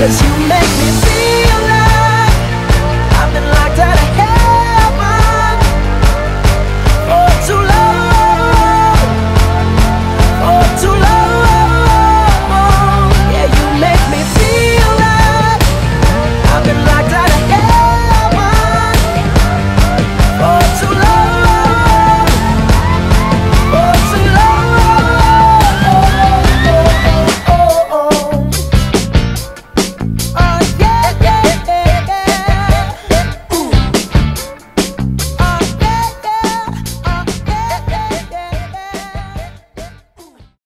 Cause you make me feel